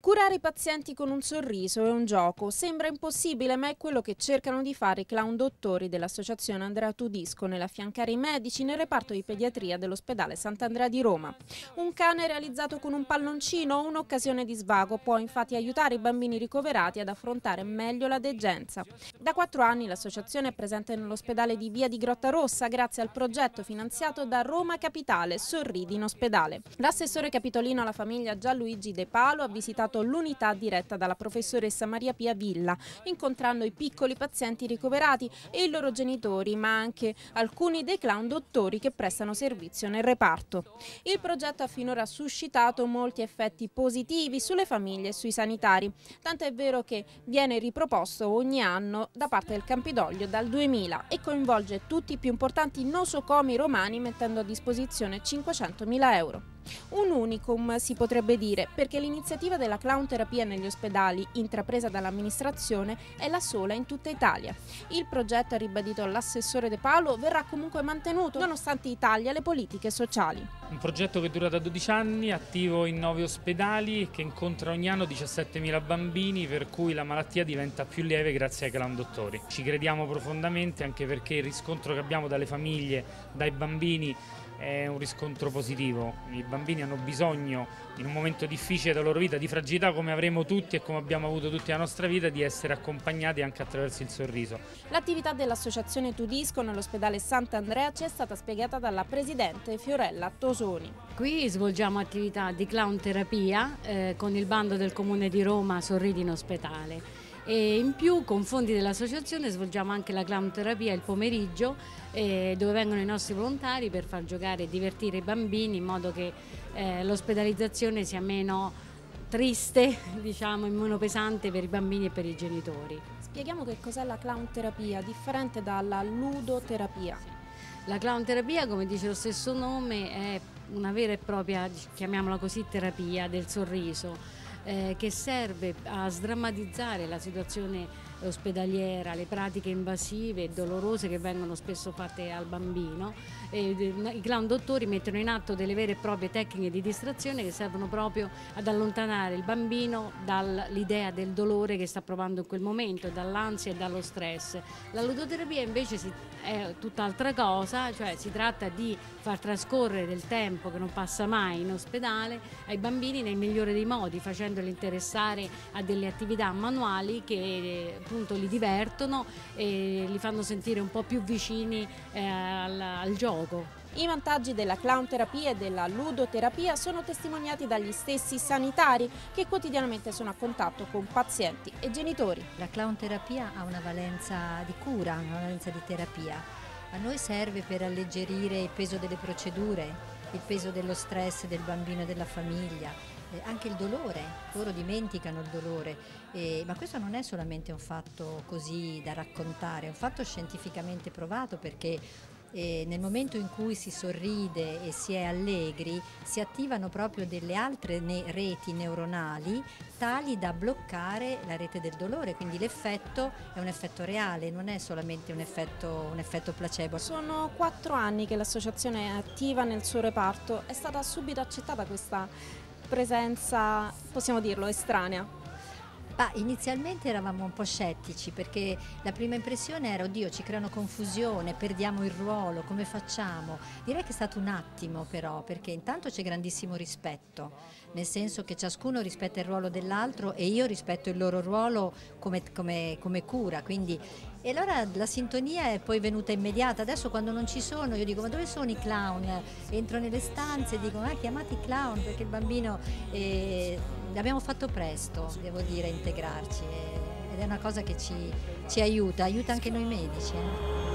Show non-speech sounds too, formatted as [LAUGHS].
Curare i pazienti con un sorriso è un gioco. Sembra impossibile, ma è quello che cercano di fare i clown dottori dell'Associazione Andrea Tudisco nell'affiancare i medici nel reparto di pediatria dell'ospedale Sant'Andrea di Roma. Un cane realizzato con un palloncino o un'occasione di svago può infatti aiutare i bambini ricoverati ad affrontare meglio la degenza. Da quattro anni l'associazione è presente nell'ospedale di Via di Grotta Rossa grazie al progetto finanziato da Roma Capitale Sorridi in ospedale. L'assessore capitolino alla famiglia Gianluigi De Palo ha visitato visitato l'unità diretta dalla professoressa Maria Pia Villa, incontrando i piccoli pazienti ricoverati e i loro genitori, ma anche alcuni dei clown dottori che prestano servizio nel reparto. Il progetto ha finora suscitato molti effetti positivi sulle famiglie e sui sanitari, tanto è vero che viene riproposto ogni anno da parte del Campidoglio dal 2000 e coinvolge tutti i più importanti nosocomi romani mettendo a disposizione 500.000 euro. Un unicum si potrebbe dire perché l'iniziativa della clown terapia negli ospedali intrapresa dall'amministrazione è la sola in tutta Italia. Il progetto, ha ribadito l'assessore De Paolo, verrà comunque mantenuto nonostante i tagli alle politiche sociali. Un progetto che dura da 12 anni, attivo in 9 ospedali che incontra ogni anno 17.000 bambini per cui la malattia diventa più lieve grazie ai clown dottori. Ci crediamo profondamente anche perché il riscontro che abbiamo dalle famiglie, dai bambini è un riscontro positivo. I bambini hanno bisogno, in un momento difficile della loro vita, di fragilità come avremo tutti e come abbiamo avuto tutti nella nostra vita, di essere accompagnati anche attraverso il sorriso. L'attività dell'Associazione Tudisco nell'ospedale Sant'Andrea ci è stata spiegata dalla Presidente Fiorella Tosoni. Qui svolgiamo attività di clown terapia eh, con il bando del Comune di Roma Sorridi in ospedale e in più con fondi dell'associazione svolgiamo anche la clown terapia il pomeriggio eh, dove vengono i nostri volontari per far giocare e divertire i bambini in modo che eh, l'ospedalizzazione sia meno triste [LAUGHS] diciamo, e meno pesante per i bambini e per i genitori. Spieghiamo che cos'è la clown terapia, differente dalla ludoterapia. La clown terapia, come dice lo stesso nome, è una vera e propria, chiamiamola così, terapia del sorriso eh, che serve a sdrammatizzare la situazione ospedaliera, le pratiche invasive e dolorose che vengono spesso fatte al bambino. E I clown dottori mettono in atto delle vere e proprie tecniche di distrazione che servono proprio ad allontanare il bambino dall'idea del dolore che sta provando in quel momento, dall'ansia e dallo stress. La ludoterapia invece è tutt'altra cosa, cioè si tratta di far trascorrere del tempo che non passa mai in ospedale ai bambini nel migliore dei modi, facendoli interessare a delle attività manuali che appunto li divertono e li fanno sentire un po' più vicini eh, al, al gioco. I vantaggi della clown terapia e della ludoterapia sono testimoniati dagli stessi sanitari che quotidianamente sono a contatto con pazienti e genitori. La clown terapia ha una valenza di cura, una valenza di terapia. A noi serve per alleggerire il peso delle procedure, il peso dello stress del bambino e della famiglia, eh, anche il dolore, loro dimenticano il dolore, eh, ma questo non è solamente un fatto così da raccontare, è un fatto scientificamente provato perché e nel momento in cui si sorride e si è allegri si attivano proprio delle altre ne reti neuronali tali da bloccare la rete del dolore, quindi l'effetto è un effetto reale, non è solamente un effetto, un effetto placebo. Sono quattro anni che l'associazione è attiva nel suo reparto, è stata subito accettata questa presenza, possiamo dirlo, estranea? Ah, inizialmente eravamo un po' scettici perché la prima impressione era oddio ci creano confusione, perdiamo il ruolo, come facciamo? Direi che è stato un attimo però perché intanto c'è grandissimo rispetto, nel senso che ciascuno rispetta il ruolo dell'altro e io rispetto il loro ruolo come, come, come cura, quindi e allora la sintonia è poi venuta immediata, adesso quando non ci sono io dico ma dove sono i clown? Entro nelle stanze e dico ah chiamate i clown perché il bambino eh, abbiamo fatto presto, devo dire, a integrarci ed è una cosa che ci, ci aiuta, aiuta anche noi medici. Eh.